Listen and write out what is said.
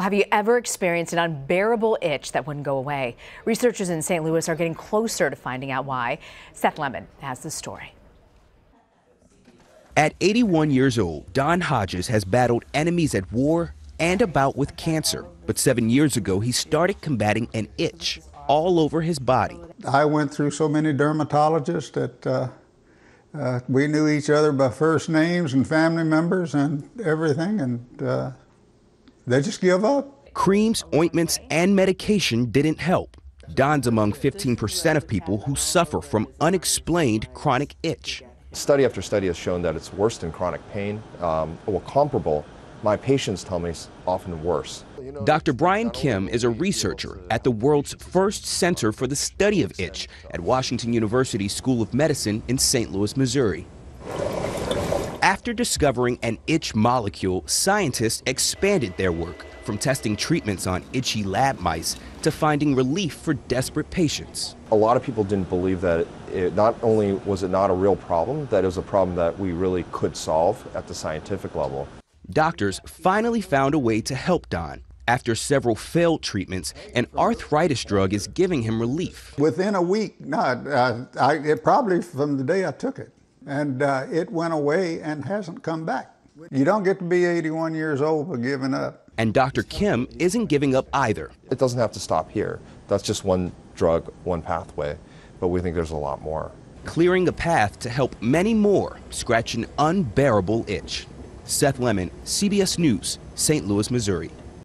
Well, have you ever experienced an unbearable itch that wouldn't go away? Researchers in St. Louis are getting closer to finding out why. Seth Lemon has the story. At 81 years old, Don Hodges has battled enemies at war and a bout with cancer. But seven years ago, he started combating an itch all over his body. I went through so many dermatologists that uh, uh, we knew each other by first names and family members and everything, and uh, they just give up. Creams, ointments, and medication didn't help. Don's among 15% of people who suffer from unexplained chronic itch. Study after study has shown that it's worse than chronic pain, um, or comparable. My patients tell me it's often worse. Dr. Brian Kim is a researcher at the world's first center for the study of itch at Washington University School of Medicine in St. Louis, Missouri. After discovering an itch molecule, scientists expanded their work from testing treatments on itchy lab mice to finding relief for desperate patients. A lot of people didn't believe that it not only was it not a real problem, that it was a problem that we really could solve at the scientific level. Doctors finally found a way to help Don. After several failed treatments, an arthritis drug is giving him relief. Within a week, not uh, I, it probably from the day I took it, and uh, it went away and hasn't come back. You don't get to be 81 years old for giving up. And Dr. Kim isn't giving up either. It doesn't have to stop here. That's just one drug, one pathway, but we think there's a lot more. Clearing a path to help many more scratch an unbearable itch. Seth Lemon, CBS News, St. Louis, Missouri.